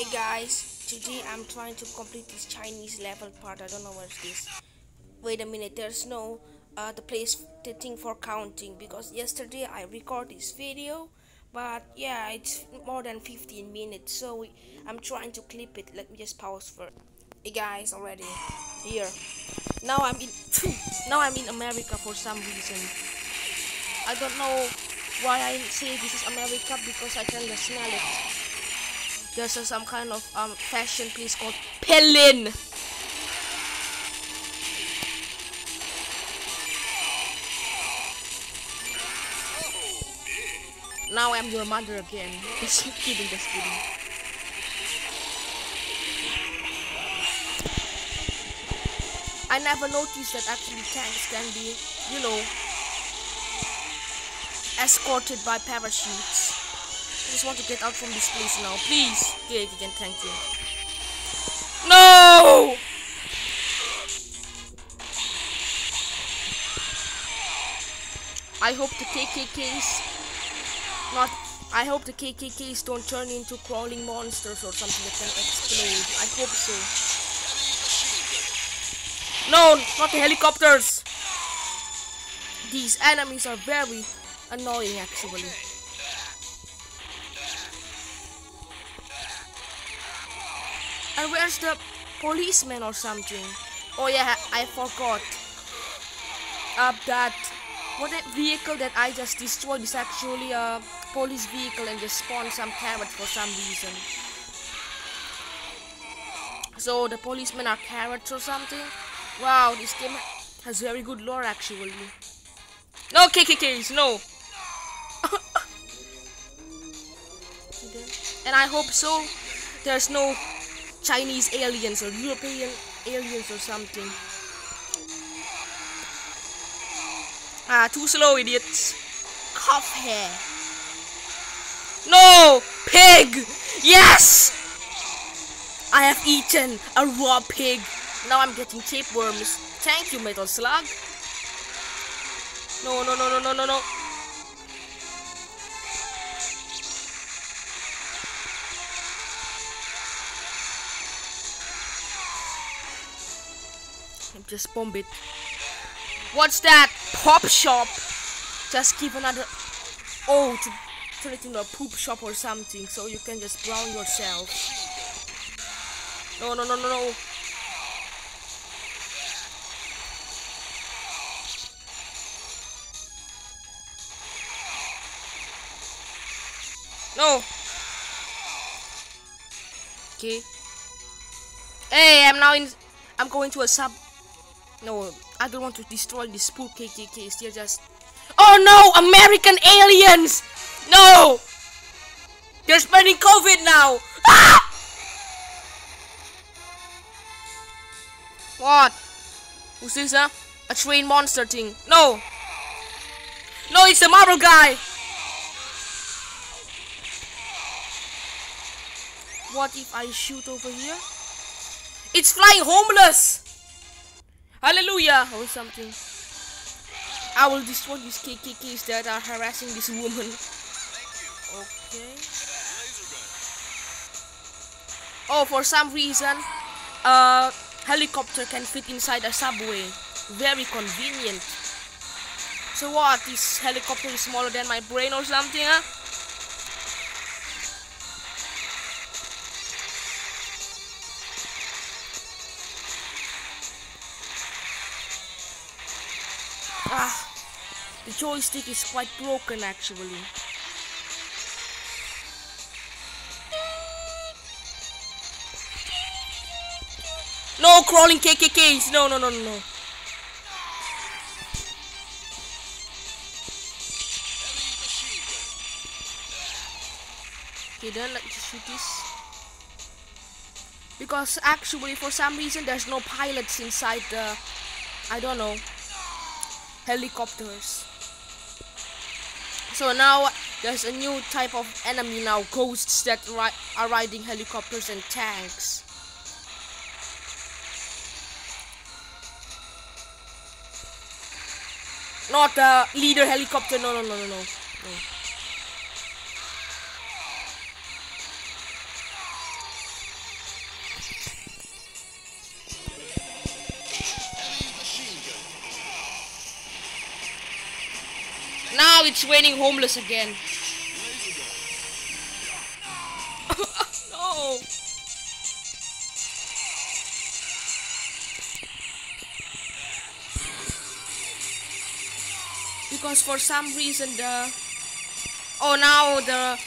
Hey guys, today I'm trying to complete this Chinese level part. I don't know where's this. Wait a minute, there's no uh, the place the thing for counting because yesterday I record this video, but yeah, it's more than 15 minutes, so we, I'm trying to clip it. Let me just pause for. Hey guys, already here. Now I'm in. now I'm in America for some reason. I don't know why I say this is America because I can smell it. There's a, some kind of um, fashion piece called Pellin. Now I'm your mother again. Just kidding, just kidding. I never noticed that actually tanks can be, you know, escorted by parachutes. I just want to get out from this place now. Please. Okay, again, thank you. No! I hope the KKKs not. I hope the KKKs don't turn into crawling monsters or something that can explode. I hope so. No, not the helicopters! These enemies are very annoying actually. Where's the policeman or something? Oh yeah, I forgot. Uh, that what that vehicle that I just destroyed is actually a police vehicle and just spawned some carrots for some reason. So the policemen are carrots or something? Wow, this game has very good lore actually. No KKKs, no! and I hope so. There's no Chinese aliens or European aliens or something. Ah, too slow, idiots. Cough hair. No! Pig! Yes! I have eaten a raw pig. Now I'm getting tapeworms. Thank you, Metal Slug. No, no, no, no, no, no, no. Just bomb it. What's that? Pop shop. Just keep another. Oh, to turn it into a poop shop or something, so you can just drown yourself. No, no, no, no, no. No. Okay. Hey, I'm now in. I'm going to a sub. No, I don't want to destroy the spook KKKs. They're just. Oh no! American aliens! No! They're spreading COVID now! Ah! What? Who's this, huh? A train monster thing. No! No, it's the marble guy! What if I shoot over here? It's flying homeless! Hallelujah! Or something. I will destroy these KKKs that are harassing this woman. Okay. Oh, for some reason, a helicopter can fit inside a subway. Very convenient. So what? This helicopter is smaller than my brain or something, huh? The joystick is quite broken actually. No crawling KKKs! No, no, no, no, no. Okay, then let's shoot this. Because actually, for some reason, there's no pilots inside the... I don't know helicopters. So now there's a new type of enemy now, ghosts that ri are riding helicopters and tanks. Not the leader helicopter, no, no, no, no, no. no. It's raining homeless again. no. Because for some reason the oh now the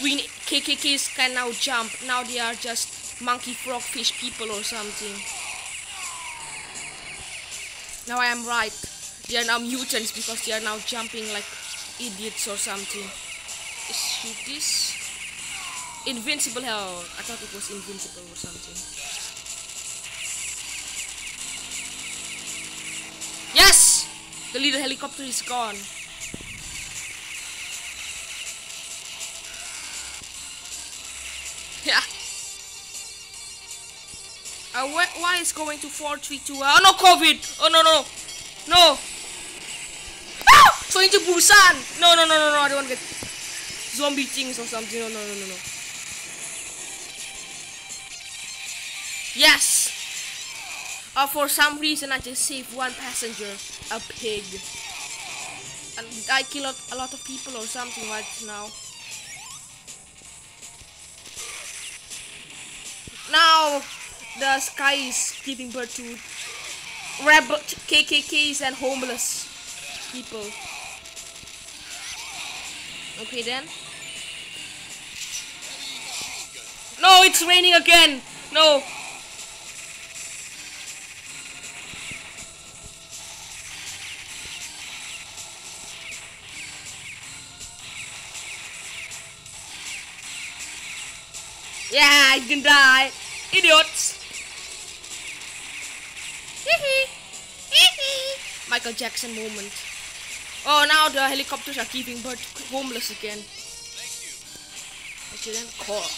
green KKKs can now jump. Now they are just monkey frogfish people or something. Now I am right. They are now mutants because they are now jumping like idiots or something. Shoot this. Invincible hell. I thought it was invincible or something. Yes! The little helicopter is gone. Yeah. Uh, wh why is going to 432? Oh no, COVID! Oh no, no, no! Going to Busan! No, no, no, no, no, I don't want to get zombie things or something. No, no, no, no, no. Yes! Uh, for some reason, I just saved one passenger, a pig. And I killed a lot of people or something right now. Now, the sky is giving birth to rebel KKKs and homeless people. Okay then. No, it's raining again. No. Yeah, you can die. Idiots. Michael Jackson moment. Oh, now the helicopters are keeping bird homeless again. Thank Okay then, cork.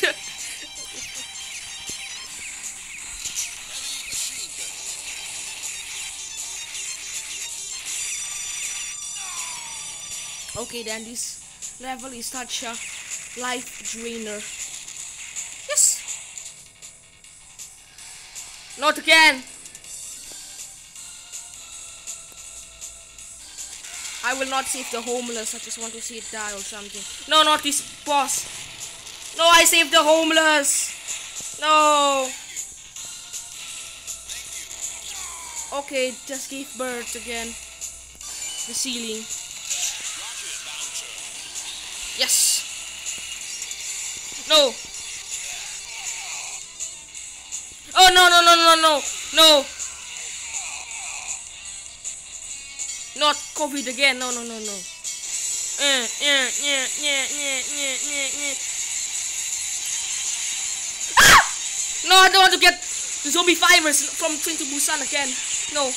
okay then, this level is such a life drainer. Yes. Not again. I will not save the homeless. I just want to see it die or something. No, not this boss. No, I saved the homeless. No. Okay, just gave birth again. The ceiling. Yes. No. Oh no no no no no no. Not COVID again. No no no no. Yeah, yeah, yeah. Ah! No, I don't want to get the zombie virus from Train to Busan again. No.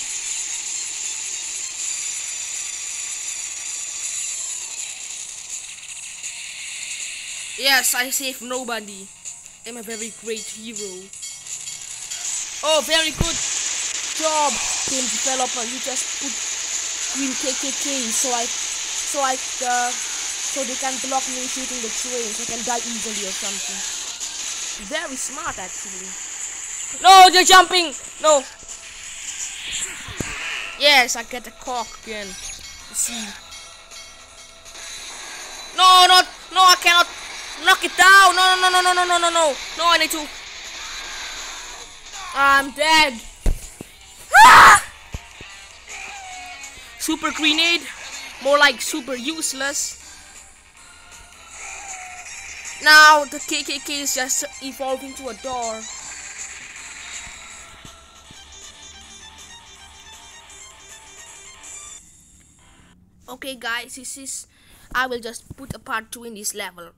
Yes, I saved nobody. I'm a very great hero. Oh, very good job, game developer. You just put green KKK so I, so I, uh, so they can block me shooting the train, so I can die easily or something. Very smart, actually. No, they're jumping. No. Yes, I get the cock again. Let's see. No, not, no, I cannot knock it down. No, no, no, no, no, no, no, no. No, I need to. I'm dead. Ah! Super grenade. More like super useless. Now the KKK is just evolving to a door. Okay guys, this is I will just put a part 2 in this level.